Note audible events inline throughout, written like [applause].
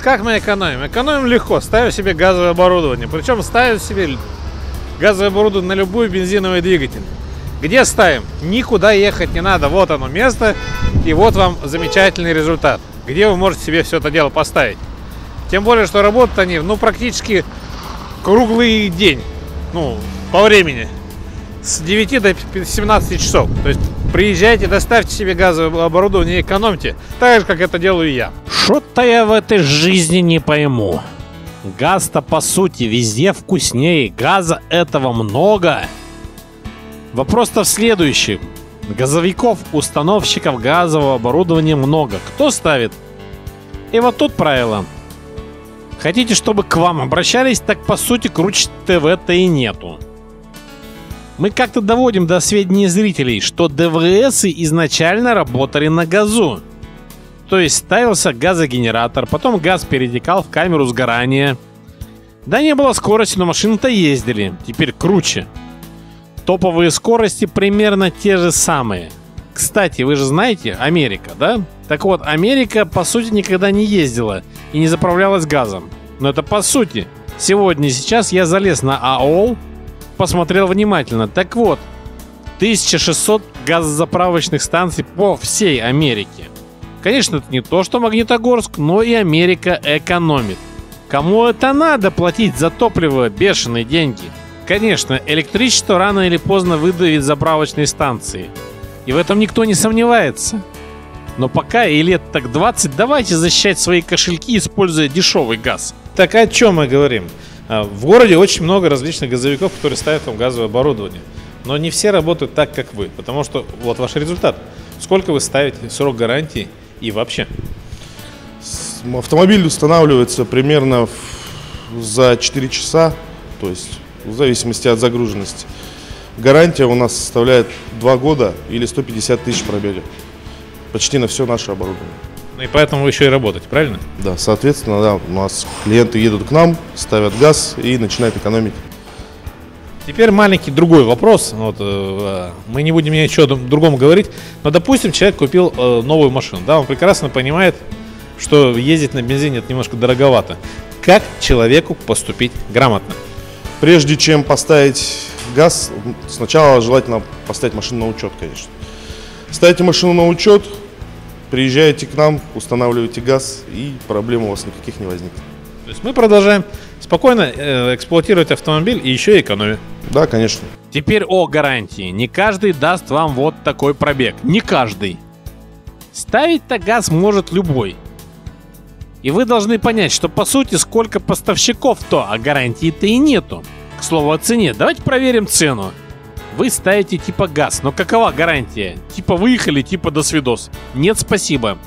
как мы экономим? Экономим легко, ставим себе газовое оборудование. Причем ставим себе газовое оборудование на любой бензиновый двигатель. Где ставим? Никуда ехать не надо. Вот оно место, и вот вам замечательный результат. Где вы можете себе все это дело поставить. Тем более, что работают они, ну, практически круглый день. Ну, по времени. С 9 до 17 часов. То есть приезжайте, доставьте себе газовое оборудование, экономьте. Так же, как это делаю я. Что-то я в этой жизни не пойму. Газ-то по сути везде вкуснее, газа этого много. Вопрос-то в следующем. Газовиков, установщиков газового оборудования много. Кто ставит? И вот тут правило. Хотите, чтобы к вам обращались, так по сути круче ТВ-то и нету. Мы как-то доводим до сведения зрителей, что ДВСы изначально работали на газу. То есть ставился газогенератор, потом газ перетекал в камеру сгорания. Да не было скорости, но машины-то ездили. Теперь круче. Топовые скорости примерно те же самые. Кстати, вы же знаете, Америка, да? Так вот, Америка по сути никогда не ездила и не заправлялась газом. Но это по сути. Сегодня сейчас я залез на АОЛ, посмотрел внимательно. Так вот, 1600 газозаправочных станций по всей Америке. Конечно, это не то, что Магнитогорск, но и Америка экономит. Кому это надо платить за топливо бешеные деньги? Конечно, электричество рано или поздно выдавит заправочные станции. И в этом никто не сомневается. Но пока и лет так 20 давайте защищать свои кошельки, используя дешевый газ. Так о чем мы говорим? А, в городе очень много различных газовиков, которые ставят вам газовое оборудование. Но не все работают так, как вы. Потому что вот ваш результат. Сколько вы ставите, срок гарантии и вообще. Автомобиль устанавливается примерно за 4 часа, то есть в зависимости от загруженности. Гарантия у нас составляет 2 года или 150 тысяч пробега. Почти на все наше оборудование. И поэтому вы еще и работаете, правильно? Да, соответственно, да, у нас клиенты едут к нам, ставят газ и начинают экономить. Теперь маленький другой вопрос. Вот, э, мы не будем ничего другому говорить. Но, допустим, человек купил э, новую машину. Да, он прекрасно понимает, что ездить на бензине это немножко дороговато. Как человеку поступить грамотно? Прежде чем поставить газ, сначала желательно поставить машину на учет, конечно. Ставите машину на учет, приезжаете к нам, устанавливаете газ, и проблем у вас никаких не возникнет. То есть мы продолжаем спокойно э, эксплуатировать автомобиль и еще и экономить. Да, конечно. Теперь о гарантии. Не каждый даст вам вот такой пробег. Не каждый. Ставить-то газ может любой. И вы должны понять, что по сути сколько поставщиков-то, а гарантии-то и нету. К слову о цене, давайте проверим цену. Вы ставите типа газ, но какова гарантия? Типа выехали, типа до свидос. Нет, спасибо.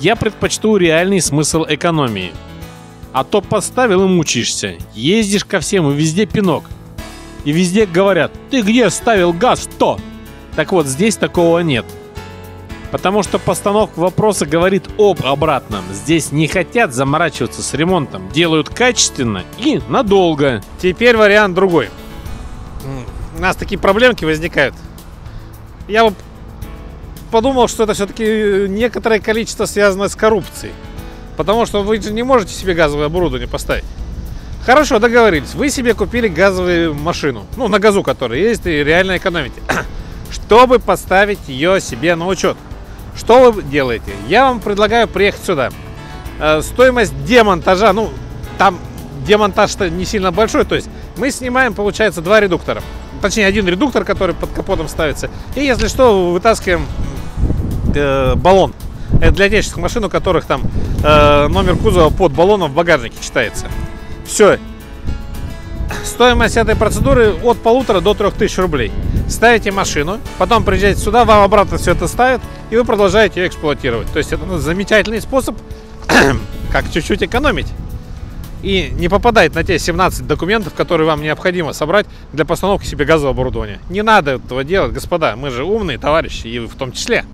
Я предпочту реальный смысл экономии. А то поставил и мучаешься. Ездишь ко всем и везде пинок. И везде говорят, ты где ставил газ-то? Так вот, здесь такого нет. Потому что постановка вопроса говорит об обратном. Здесь не хотят заморачиваться с ремонтом. Делают качественно и надолго. Теперь вариант другой. У нас такие проблемки возникают. Я бы подумал, что это все-таки некоторое количество связано с коррупцией. Потому что вы же не можете себе газовое оборудование поставить. Хорошо, договорились. Вы себе купили газовую машину. Ну, на газу, которая есть, и реально экономите. [clears throat] Чтобы поставить ее себе на учет. Что вы делаете? Я вам предлагаю приехать сюда. Э, стоимость демонтажа, ну, там демонтаж-то не сильно большой, то есть мы снимаем, получается, два редуктора. Точнее, один редуктор, который под капотом ставится. И, если что, вытаскиваем э, баллон. Это для отечественных машин, у которых там э, номер кузова под баллоном в багажнике читается. Все. Стоимость этой процедуры от полутора до трех тысяч рублей. Ставите машину, потом приезжаете сюда, вам обратно все это ставят, и вы продолжаете ее эксплуатировать. То есть это ну, замечательный способ, [clears throat] как чуть-чуть экономить. И не попадает на те 17 документов, которые вам необходимо собрать для постановки себе газового оборудования. Не надо этого делать, господа. Мы же умные товарищи, и вы в том числе.